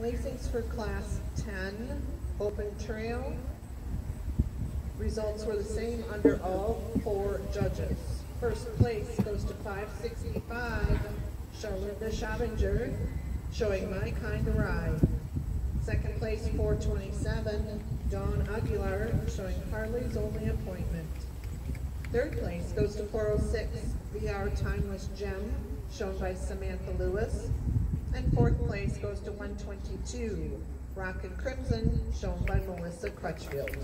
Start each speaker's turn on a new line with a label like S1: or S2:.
S1: Placings for Class 10, Open Trail. Results were the same under all four judges. First place goes to 565, Charlotte Schavinger, showing My Kind of Ride. Second place, 427, Dawn Aguilar, showing Harley's Only Appointment. Third place goes to 406, VR Timeless Gem, shown by Samantha Lewis. And fourth place goes to 122, Rock and Crimson, shown by Melissa Crutchfield.